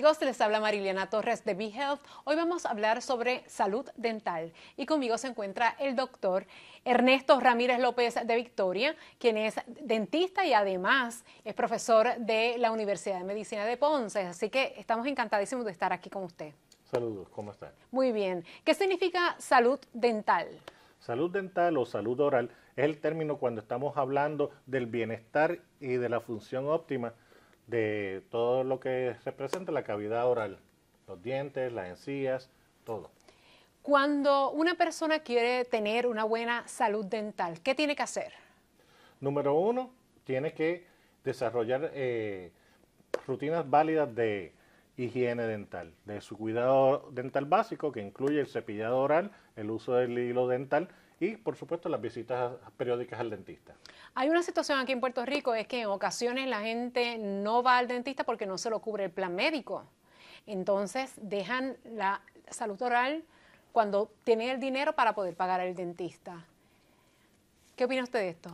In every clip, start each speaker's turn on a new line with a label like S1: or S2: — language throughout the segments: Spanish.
S1: Amigos, les habla Mariliana Torres de BeHealth. Hoy vamos a hablar sobre salud dental y conmigo se encuentra el doctor Ernesto Ramírez López de Victoria, quien es dentista y además es profesor de la Universidad de Medicina de Ponce. Así que estamos encantadísimos de estar aquí con usted.
S2: Saludos, ¿cómo están?
S1: Muy bien. ¿Qué significa salud dental?
S2: Salud dental o salud oral es el término cuando estamos hablando del bienestar y de la función óptima de todo lo que representa la cavidad oral, los dientes, las encías, todo.
S1: Cuando una persona quiere tener una buena salud dental, ¿qué tiene que hacer?
S2: Número uno, tiene que desarrollar eh, rutinas válidas de higiene dental, de su cuidado dental básico, que incluye el cepillado oral, el uso del hilo dental y, por supuesto, las visitas periódicas al dentista.
S1: Hay una situación aquí en Puerto Rico, es que en ocasiones la gente no va al dentista porque no se lo cubre el plan médico. Entonces dejan la salud oral cuando tienen el dinero para poder pagar al dentista. ¿Qué opina usted de esto?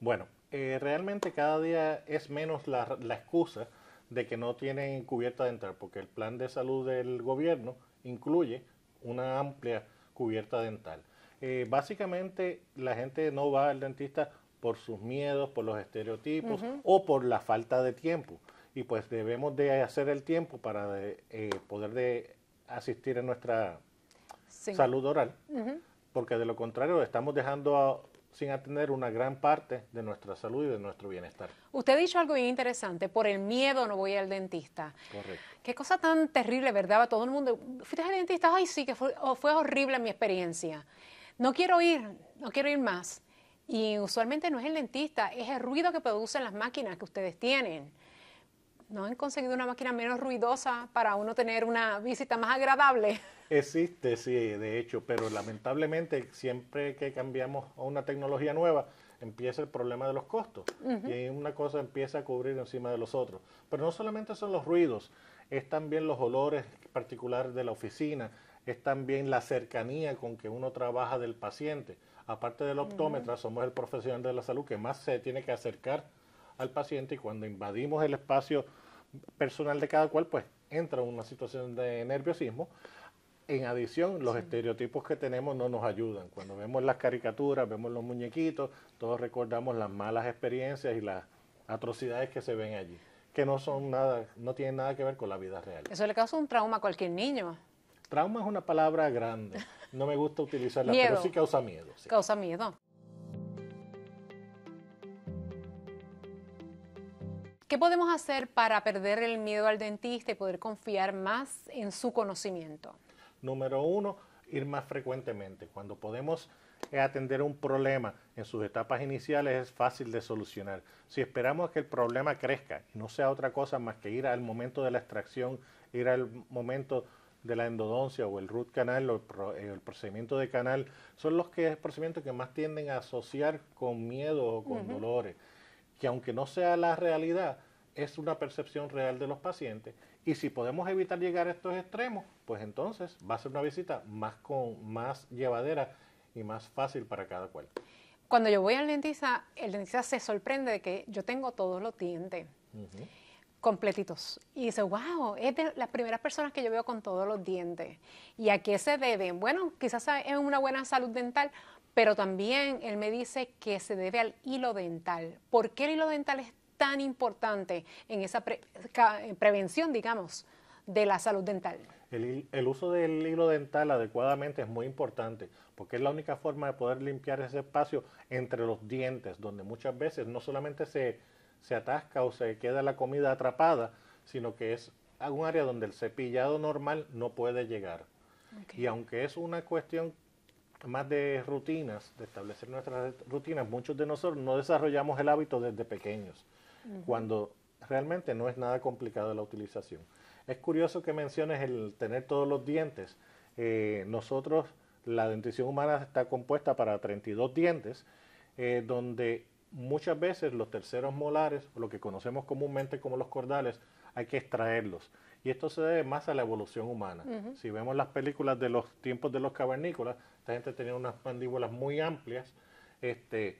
S2: Bueno, eh, realmente cada día es menos la, la excusa de que no tienen cubierta dental, porque el plan de salud del gobierno incluye una amplia cubierta dental. Eh, básicamente la gente no va al dentista por sus miedos, por los estereotipos o por la falta de tiempo. Y pues debemos de hacer el tiempo para eh, poder de asistir a nuestra salud oral, porque de lo contrario estamos dejando sin atender una gran parte de nuestra salud y de nuestro bienestar.
S1: Usted ha dicho algo bien interesante, por el miedo no voy al dentista. Correcto. Qué cosa tan terrible, ¿verdad? Todo el mundo, ¿fuiste al dentista? Ay, sí, que fue, fue horrible mi experiencia no quiero ir, no quiero ir más. Y usualmente no es el dentista, es el ruido que producen las máquinas que ustedes tienen. ¿No han conseguido una máquina menos ruidosa para uno tener una visita más agradable?
S2: Existe, sí, de hecho, pero lamentablemente siempre que cambiamos a una tecnología nueva, empieza el problema de los costos. Y una cosa empieza a cubrir encima de los otros. Pero no solamente son los ruidos, es también los olores particulares de la oficina, es también la cercanía con que uno trabaja del paciente. Aparte del optómetra, somos el profesional de la salud que más se tiene que acercar al paciente y cuando invadimos el espacio personal de cada cual, pues entra una situación de nerviosismo. En adición, los estereotipos que tenemos no nos ayudan. Cuando vemos las caricaturas, vemos los muñequitos, todos recordamos las malas experiencias y las atrocidades que se ven allí, que no son nada, no tienen nada que ver con la vida real.
S1: Eso le causa un trauma a cualquier niño.
S2: Trauma es una palabra grande. No me gusta utilizarla, pero sí causa miedo.
S1: Causa miedo. ¿Qué podemos hacer para perder el miedo al dentista y poder confiar más en su conocimiento?
S2: Número uno, ir más frecuentemente. Cuando podemos atender un problema en sus etapas iniciales es fácil de solucionar. Si esperamos que el problema crezca y no sea otra cosa más que ir al momento de la extracción, ir al momento de la endodoncia o el root canal o el, eh, procedimiento de canal son los que procedimientos que más tienden a asociar con miedo o con dolores, que aunque no sea la realidad, es una percepción real de los pacientes y si podemos evitar llegar a estos extremos, pues entonces va a ser una visita más con más llevadera y más fácil para cada cual.
S1: Cuando yo voy al dentista, el dentista se sorprende de que yo tengo todos los dientes completitos. Y dice, wow, es de las primeras personas que yo veo con todos los dientes. ¿Y a qué se debe? Bueno, quizás es una buena salud dental, pero también él me dice que se debe al hilo dental. ¿Por qué el hilo dental es tan importante en esa prevención, digamos, de la salud dental?
S2: El, el, uso del hilo dental adecuadamente es muy importante porque es la única forma de poder limpiar ese espacio entre los dientes, donde muchas veces no solamente se se atasca o se queda la comida atrapada, sino que es un área donde el cepillado normal no puede llegar. Y aunque es una cuestión más de rutinas, de establecer nuestras rutinas, muchos de nosotros no desarrollamos el hábito desde pequeños, cuando realmente no es nada complicado la utilización. Es curioso que menciones el tener todos los dientes. Eh, nosotros, la dentición humana está compuesta para 32 dientes, eh, donde muchas veces los terceros molares, o lo que conocemos comúnmente como los cordales, hay que extraerlos. Y esto se debe más a la evolución humana. Si vemos las películas de los tiempos de los cavernícolas, esta gente tenía unas mandíbulas muy amplias, este,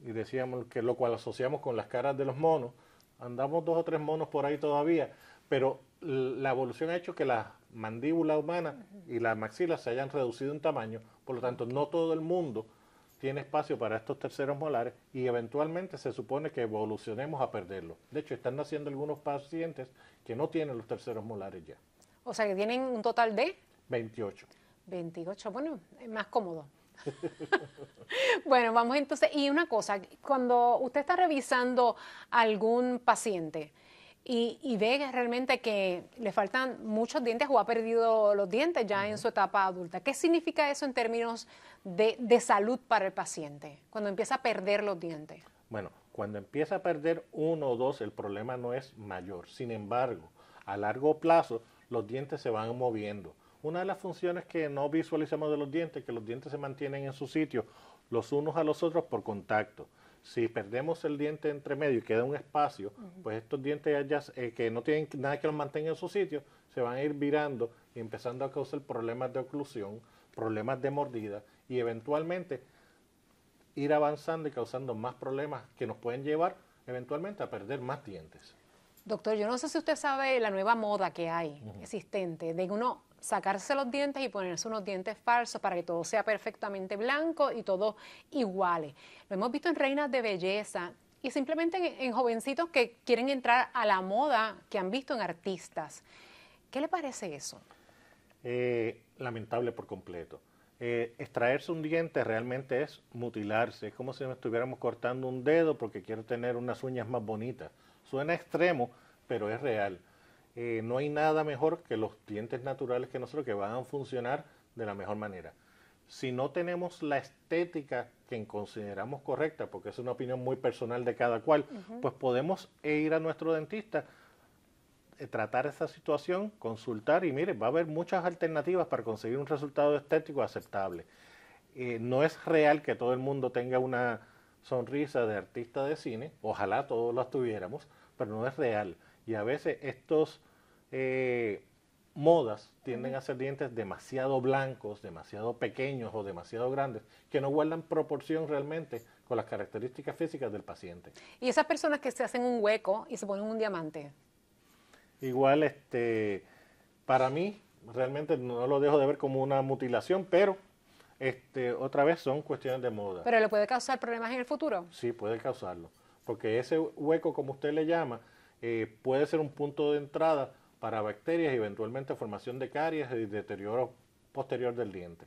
S2: y decíamos que lo cual asociamos con las caras de los monos. Andamos dos o tres monos por ahí todavía, pero la evolución ha hecho que la mandíbula humana y la maxila se hayan reducido en tamaño, por lo tanto no todo el mundo tiene espacio para estos terceros molares y eventualmente se supone que evolucionemos a perderlos. De hecho, están naciendo algunos pacientes que no tienen los terceros molares ya.
S1: O sea, que tienen un total de...
S2: 28.
S1: 28, bueno, es más cómodo. bueno, vamos entonces, y una cosa, cuando usted está revisando algún paciente, y, ve realmente que le faltan muchos dientes o ha perdido los dientes ya en su etapa adulta. ¿Qué significa eso en términos de, de, salud para el paciente cuando empieza a perder los dientes?
S2: Bueno, cuando empieza a perder uno o dos, el problema no es mayor. Sin embargo, a largo plazo, los dientes se van moviendo. Una de las funciones que no visualizamos de los dientes, que los dientes se mantienen en su sitio los unos a los otros por contacto si perdemos el diente entre medio y queda un espacio, pues estos dientes ya, eh, que no tienen nada que los mantenga en su sitio, se van a ir virando y empezando a causar problemas de oclusión, problemas de mordida y eventualmente ir avanzando y causando más problemas que nos pueden llevar eventualmente a perder más dientes.
S1: Doctor, yo no sé si usted sabe la nueva moda que hay existente de uno sacarse los dientes y ponerse unos dientes falsos para que todo sea perfectamente blanco y todo iguales. Lo hemos visto en reinas de belleza y simplemente en, jovencitos que quieren entrar a la moda que han visto en artistas. ¿Qué le parece eso?
S2: Eh, lamentable por completo. Eh, extraerse un diente realmente es mutilarse, es como si nos estuviéramos cortando un dedo porque quiero tener unas uñas más bonitas. Suena extremo, pero es real. Eh, no hay nada mejor que los dientes naturales que nosotros que van a funcionar de la mejor manera. Si no tenemos la estética que consideramos correcta, porque es una opinión muy personal de cada cual, pues podemos ir a nuestro dentista, eh, tratar esa situación, consultar y mire, va a haber muchas alternativas para conseguir un resultado estético aceptable. Eh, no es real que todo el mundo tenga una sonrisa de artista de cine, ojalá todos las tuviéramos, pero no es real. Y a veces estos eh, modas tienden a ser dientes demasiado blancos, demasiado pequeños o demasiado grandes, que no guardan proporción realmente con las características físicas del paciente.
S1: ¿Y esas personas que se hacen un hueco y se ponen un diamante?
S2: Igual, este, para mí, realmente no lo dejo de ver como una mutilación, pero este, otra vez son cuestiones de moda.
S1: ¿Pero le puede causar problemas en el futuro?
S2: Sí, puede causarlo, porque ese hueco, como usted le llama, eh, puede ser un punto de entrada para bacterias y eventualmente formación de caries y deterioro posterior del diente.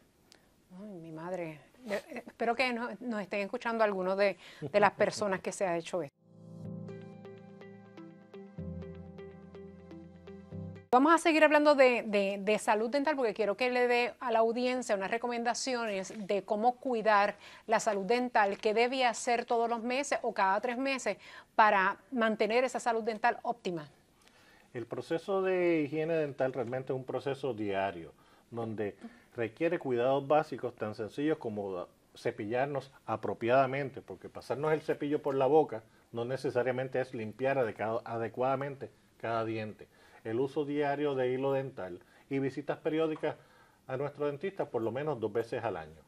S1: Ay, mi madre. Eh, espero que nos, estén escuchando algunos de, de las personas que se ha hecho esto. Vamos a seguir hablando de, salud dental porque quiero que le dé a la audiencia unas recomendaciones de cómo cuidar la salud dental, qué debe hacer todos los meses o cada tres meses para mantener esa salud dental óptima.
S2: El proceso de higiene dental realmente es un proceso diario, donde requiere cuidados básicos tan sencillos como cepillarnos apropiadamente, porque pasarnos el cepillo por la boca no necesariamente es limpiar adecuadamente cada diente el uso diario de hilo dental y visitas periódicas a nuestro dentista por lo menos dos veces al año.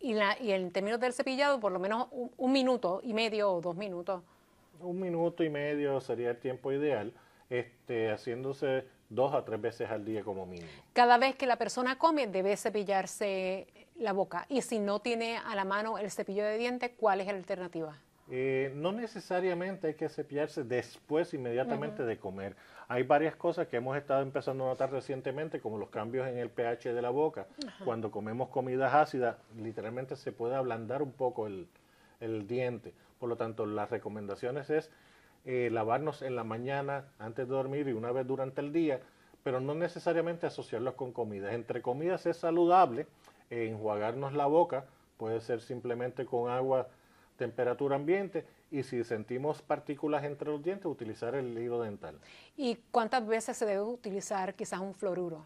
S1: ¿Y, la, y en términos del cepillado, por lo menos un, minuto y medio o dos minutos?
S2: Un minuto y medio sería el tiempo ideal, este, haciéndose dos a tres veces al día como mínimo.
S1: Cada vez que la persona come debe cepillarse la boca y si no tiene a la mano el cepillo de dientes, ¿cuál es la alternativa?
S2: Eh, no necesariamente hay que cepillarse después inmediatamente de comer. Hay varias cosas que hemos estado empezando a notar recientemente, como los cambios en el pH de la boca. Cuando comemos comidas ácidas, literalmente se puede ablandar un poco el, diente. Por lo tanto, las recomendaciones es eh, lavarnos en la mañana antes de dormir y una vez durante el día, pero no necesariamente asociarlos con comidas. Entre comidas es saludable eh, enjuagarnos la boca, puede ser simplemente con agua temperatura ambiente y si sentimos partículas entre los dientes, utilizar el hilo dental.
S1: ¿Y cuántas veces se debe utilizar quizás un fluoruro?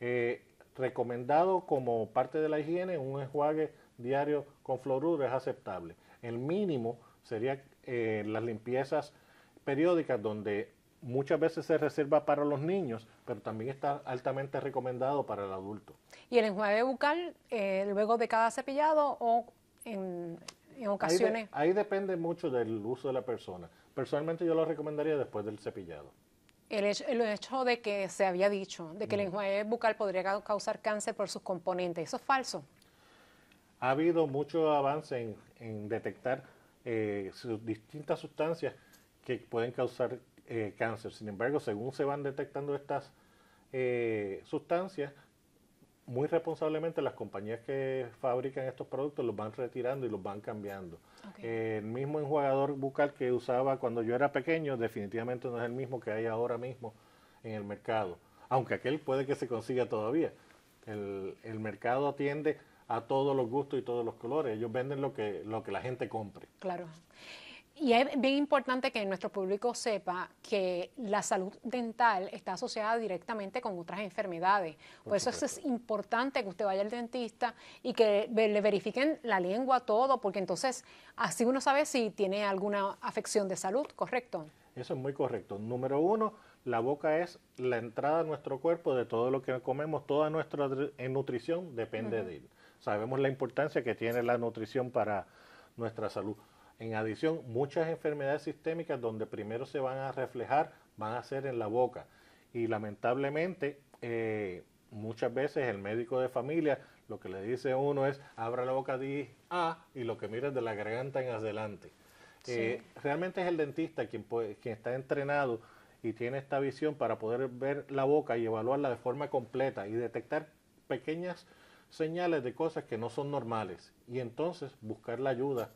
S2: Eh, recomendado como parte de la higiene, un enjuague diario con fluoruro es aceptable. El mínimo sería eh, las limpiezas periódicas donde muchas veces se reserva para los niños, pero también está altamente recomendado para el adulto.
S1: ¿Y el enjuague bucal eh, luego de cada cepillado o en, en ocasiones.
S2: Ahí, depende mucho del uso de la persona. Personalmente yo lo recomendaría después del cepillado.
S1: El hecho, el hecho de que se había dicho, de que el enjuague bucal podría causar cáncer por sus componentes, ¿eso es falso?
S2: Ha habido mucho avance en, detectar eh, distintas sustancias que pueden causar eh, cáncer. Sin embargo, según se van detectando estas eh, sustancias, muy responsablemente las compañías que fabrican estos productos los van retirando y los van cambiando. el mismo enjuagador bucal que usaba cuando yo era pequeño definitivamente no es el mismo que hay ahora mismo en el mercado, aunque aquel puede que se consiga todavía. El, el mercado atiende a todos los gustos y todos los colores. Ellos venden lo que, lo que la gente compre.
S1: Claro. Y es bien importante que nuestro público sepa que la salud dental está asociada directamente con otras enfermedades. Por, eso es importante que usted vaya al dentista y que le verifiquen la lengua, todo, porque entonces así uno sabe si tiene alguna afección de salud, ¿correcto?
S2: Eso es muy correcto. Número uno, la boca es la entrada a nuestro cuerpo de todo lo que comemos, toda nuestra nutrición depende de él. Sabemos la importancia que tiene la nutrición para nuestra salud. En adición, muchas enfermedades sistémicas donde primero se van a reflejar van a ser en la boca. Y lamentablemente, eh, muchas veces el médico de familia lo que le dice a uno es abra la boca di A y lo que mira es de la garganta en adelante. Eh, realmente es el dentista quien, quien está entrenado y tiene esta visión para poder ver la boca y evaluarla de forma completa y detectar pequeñas señales de cosas que no son normales y entonces buscar la ayuda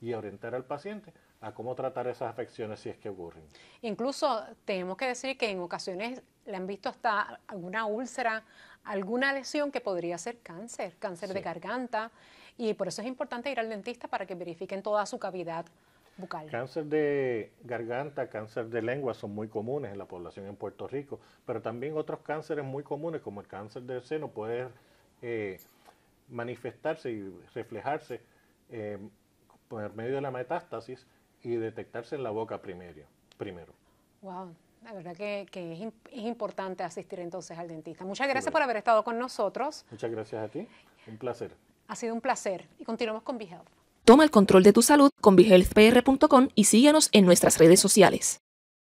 S2: y orientar al paciente a cómo tratar esas afecciones si es que ocurren.
S1: Incluso tenemos que decir que en ocasiones le han visto hasta alguna úlcera, alguna lesión que podría ser cáncer, cáncer de garganta, y por eso es importante ir al dentista para que verifiquen toda su cavidad bucal.
S2: Cáncer de garganta, cáncer de lengua son muy comunes en la población en Puerto Rico, pero también otros cánceres muy comunes como el cáncer del seno puede eh, manifestarse y reflejarse eh, por medio de la metástasis y detectarse en la boca primero. primero.
S1: Wow, la verdad que, es, importante asistir entonces al dentista. Muchas gracias por haber estado con nosotros.
S2: Muchas gracias a ti, un placer.
S1: Ha sido un placer y continuamos con BeHealth.
S3: Toma el control de tu salud con BeHealthPR.com y síguenos en nuestras redes sociales.